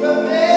Também.